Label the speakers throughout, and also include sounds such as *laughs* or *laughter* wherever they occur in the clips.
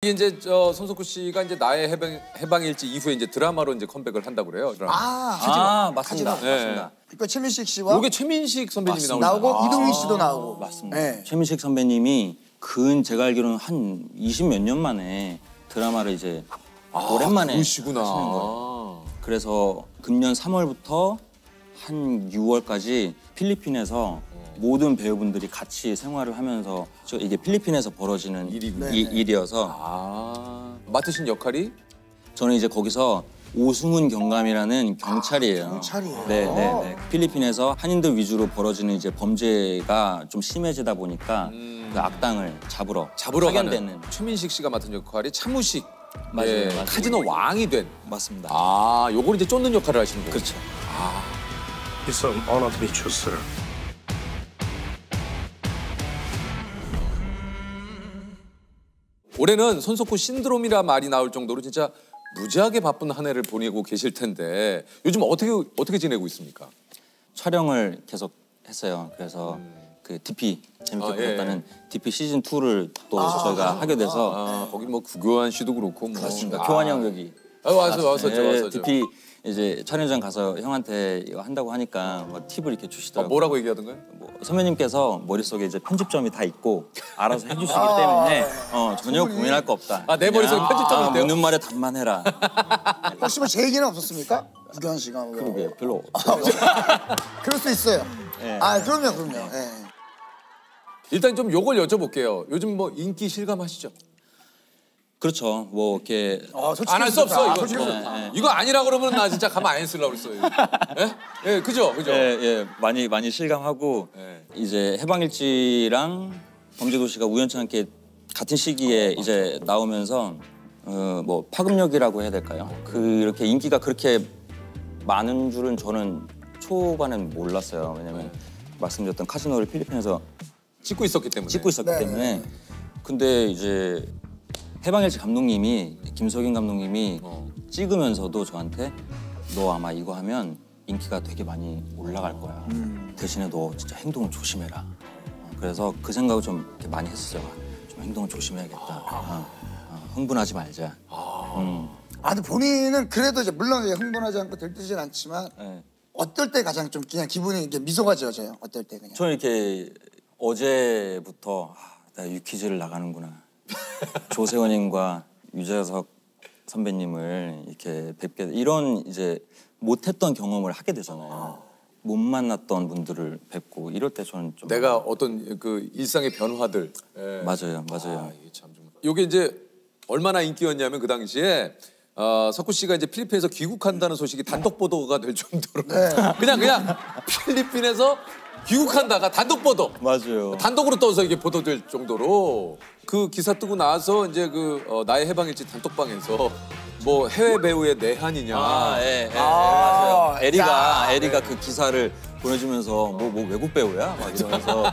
Speaker 1: 이게 이제 저 손석구 씨가 이제 나의 해방 해방일지 이후에 이제 드라마로 이제 컴백을 한다고 그래요. 드라마.
Speaker 2: 아,
Speaker 3: 아, 맞습니다.
Speaker 2: 하지마.
Speaker 3: 맞습니다.
Speaker 2: 그러니까 최민식 씨와
Speaker 1: 요게 최민식 선배님이 나오는
Speaker 2: 나오고 이동희 씨도 나오고.
Speaker 3: 맞습니다.
Speaker 2: 네.
Speaker 3: 최민식 선배님이 근 제가 알기로는 한 20 몇 년 만에 드라마를 이제 오랜만에
Speaker 1: 그러시구나.
Speaker 3: 하시는 거예요. 그래서 금년 3월부터 한 6월까지 필리핀에서 모든 배우분들이 같이 생활을 하면서 저 이게 필리핀에서 벌어지는
Speaker 1: 일이군요.
Speaker 3: 이- 일이어서
Speaker 1: 아 맡으신 역할이
Speaker 3: 저는 이제 거기서 오승훈 경감이라는 경찰이에요.
Speaker 2: 아, 경찰이에요?
Speaker 3: 네, 네, 네. 필리핀에서 한인들 위주로 벌어지는 이제 범죄가 좀 심해지다 보니까 그 악당을 잡으러
Speaker 1: 음. 잡으러 가는
Speaker 3: 파견되는
Speaker 1: 최민식 씨가 맡은 역할이 차무식
Speaker 3: 맞아요,
Speaker 1: 예,
Speaker 3: 맞아요.
Speaker 1: 카지노 왕이 된.
Speaker 3: 맞습니다.
Speaker 1: 아, 요걸 이제 쫓는 역할을 하시는 거예요.
Speaker 3: 그렇죠.
Speaker 4: It's an honor to meet you, sir.
Speaker 1: 올해는 손석구 신드롬이라 말이 나올 정도로 진짜 무지하게 바쁜 한 해를 보내고 계실 텐데 요즘 어떻게 어떻게 지내고 있습니까?
Speaker 3: 촬영을 계속 했어요. 그래서 그 DP 재밌게
Speaker 1: 아, 예.
Speaker 3: 보셨다는 DP 시즌 2를 또 저희가 하게 돼서
Speaker 1: 아, 거기 뭐 구교환 씨도 그렇고 뭐
Speaker 3: 맞습니다. 교환 형 여기
Speaker 1: 아, 와서 왔었죠,
Speaker 3: 네,
Speaker 1: 왔었죠.
Speaker 3: DP 이제 촬영장 가서 형한테 이거 한다고 하니까 뭐 팁을 이렇게
Speaker 1: 아,
Speaker 3: 주시더라고요.
Speaker 1: 뭐라고 얘기하던가요?
Speaker 3: 뭐 선배님께서 머릿속에 이제 편집점이 다 있고 알아서 해주시기 때문에 어, 전혀 고민할 거 없다.
Speaker 1: 아, 내 머릿속에 편집점이
Speaker 3: 아,
Speaker 1: 있대요?
Speaker 3: 묻는 말에 답만 해라. *laughs*
Speaker 2: 혹시 뭐 제 얘기는 없었습니까? 구경 씨가 뭐.
Speaker 3: 그게 별로 *laughs*
Speaker 2: 그럴 수 있어요.
Speaker 3: 예.
Speaker 2: 아, 그럼요, 그럼요. 예.
Speaker 1: 일단 좀 요걸 여쭤볼게요. 요즘 뭐 인기 실감하시죠?
Speaker 3: 그렇죠. 뭐 이렇게
Speaker 2: 아, 솔직히
Speaker 1: 안할 수 없어.
Speaker 2: 아,
Speaker 1: 이거.
Speaker 2: 솔직히
Speaker 1: 뭐.
Speaker 2: 좋다.
Speaker 1: 이거 아니라 그러면 나 진짜 가만 안 있으려고 그랬어요. *laughs* 예? 예, 그죠, 그죠.
Speaker 3: 예, 예, 많이 많이 실감하고
Speaker 1: 예.
Speaker 3: 이제 해방일지랑 범죄도시가 우연치 않게 같은 시기에 이제 나오면서 어, 뭐 파급력이라고 해야 될까요? 그렇게 인기가 그렇게 많은 줄은 저는 초반엔 몰랐어요. 왜냐면 말씀드렸던 카지노를 필리핀에서
Speaker 1: 찍고 있었기 때문에.
Speaker 3: 찍고 있었기
Speaker 2: 네.
Speaker 3: 때문에 근데 이제 해방일지 감독님이 김석인 감독님이
Speaker 1: 어.
Speaker 3: 찍으면서도 저한테 너 아마 이거 하면 인기가 되게 많이 올라갈 거야 대신에 너 진짜 행동을 조심해라 어, 그래서 그 생각을 좀 많이 했었어요 좀 행동을 조심해야겠다 어, 어, 흥분하지 말자 음,
Speaker 2: 아, 근데 본인은 그래도 이제 물론 이제 흥분하지 않고 들뜨진 않지만
Speaker 3: 예.
Speaker 2: 어떨 때 가장 좀 그냥 기분이 이렇게 미소가 지어져요? 어떨 때 그냥?
Speaker 3: 저는 이렇게 어제부터 아, 나 유퀴즈를 나가는구나. *laughs* 조세호님과 유재석 선배님을 이렇게 뵙게 돼- 이런 이제 못했던 경험을 하게 되잖아요. 못 만났던 분들을 뵙고 이럴 때 저는 좀
Speaker 1: 내가 어떤 그 일상의 변화들. 예.
Speaker 3: 맞아요, 맞아요.
Speaker 1: 아, 이게 참 좀. 요게 이제 얼마나 인기였냐면 그 당시에 어, 석구 씨가 이제 필리핀에서 귀국한다는 소식이 단독 보도가 될 정도로 *laughs* 그냥 그냥 필리핀에서 귀국한다가 단독 보도.
Speaker 3: 맞아요.
Speaker 1: 단독으로 떠서 이게 보도될 정도로 그 기사 뜨고 나서 이제 그 어, 나의 해방일지 단톡방에서 뭐 해외 배우의 내한이냐
Speaker 3: 아, 예, 예, 예,
Speaker 2: 아,
Speaker 3: 맞아요. 에리가
Speaker 2: 야.
Speaker 3: 에리가 그 기사를 보내주면서 뭐 뭐 외국 배우야 막 이러면서 *laughs*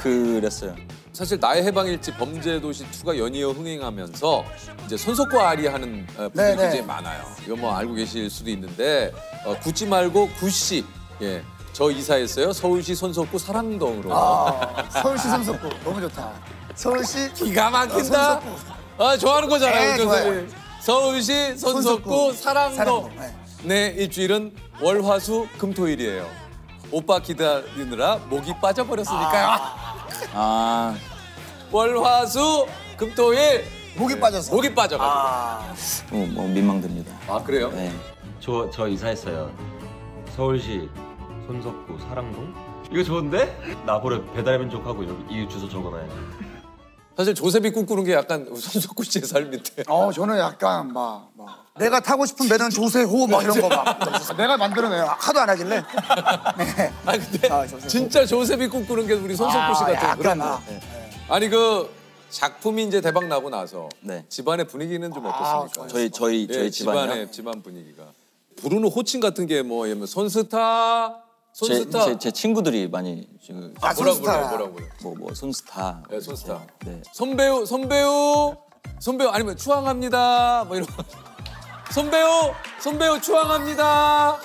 Speaker 3: 그랬어요.
Speaker 1: 사실 나의 해방일지 범죄도시 2가 연이어 흥행하면서 이제 손석구 아리 하는 어, 분들이
Speaker 2: 네, 네.
Speaker 1: 굉장히 많아요. 이거 뭐 알고 계실 수도 있는데 어, 굳지 말고 구씨 예. 저 이사했어요. 서울시 손석구 사랑동으로.
Speaker 2: 아, 서울시 손석구 너무 좋다. 서울시
Speaker 1: 기가 막힌다.
Speaker 2: 손석구.
Speaker 1: 아, 좋아하는 거잖아요.
Speaker 2: 네.
Speaker 1: 선생님. 서울시 손석구
Speaker 2: 손석구,
Speaker 1: 사랑동.
Speaker 2: 사랑동, 네.
Speaker 1: 네, 일주일은 월화수 금토일이에요. 오빠 기다리느라 목이 빠져버렸으니까요. *laughs*
Speaker 3: 아
Speaker 1: 월화수 금토일
Speaker 2: 목이 빠져서.
Speaker 1: 목이 빠져가지고.
Speaker 2: 아,
Speaker 3: 뭐, 뭐 민망됩니다.
Speaker 1: 아 그래요?
Speaker 3: 네.
Speaker 5: 저, 저 이사했어요. 서울시 손석구 사랑동? 이거 좋은데? 나 보러 배달민족하고 여기 이 주소 적어놔야 돼.
Speaker 1: 사실 조셉이 꿈꾸는 게 약간 손석구 씨의 삶인데.
Speaker 2: 어, 저는 약간 막, 막 내가 타고 싶은 배는 조세호 막 이런 거 막. 내가 만들어내요. 하도 안 하길래. 네.
Speaker 1: 아 근데
Speaker 2: 아.
Speaker 1: 진짜 조셉이 꿈꾸는 게 우리 손석구 씨
Speaker 2: 아,
Speaker 1: 같은 그런
Speaker 2: 아.
Speaker 1: 거. 아니 그 작품이 이제 대박 나고 나서
Speaker 3: 네.
Speaker 1: 집안의 분위기는 좀 어떻습니까?
Speaker 3: 저희 저희 저희
Speaker 1: 예. 집안의 집안 분위기가 부르는 호칭 같은 게 뭐 예를 들면 손스타,
Speaker 3: 제,
Speaker 1: 손스타.
Speaker 3: 제, 제 친구들이 많이 지금
Speaker 2: 아, 손스타.
Speaker 1: 뭐라고?
Speaker 3: 뭐, 뭐 손스타.
Speaker 1: 네, 손스타.
Speaker 3: 네.
Speaker 1: 손배우, 손배우, 손배우 아니면 추앙합니다. 뭐 이런 거. 손배우, 손배우 추앙합니다.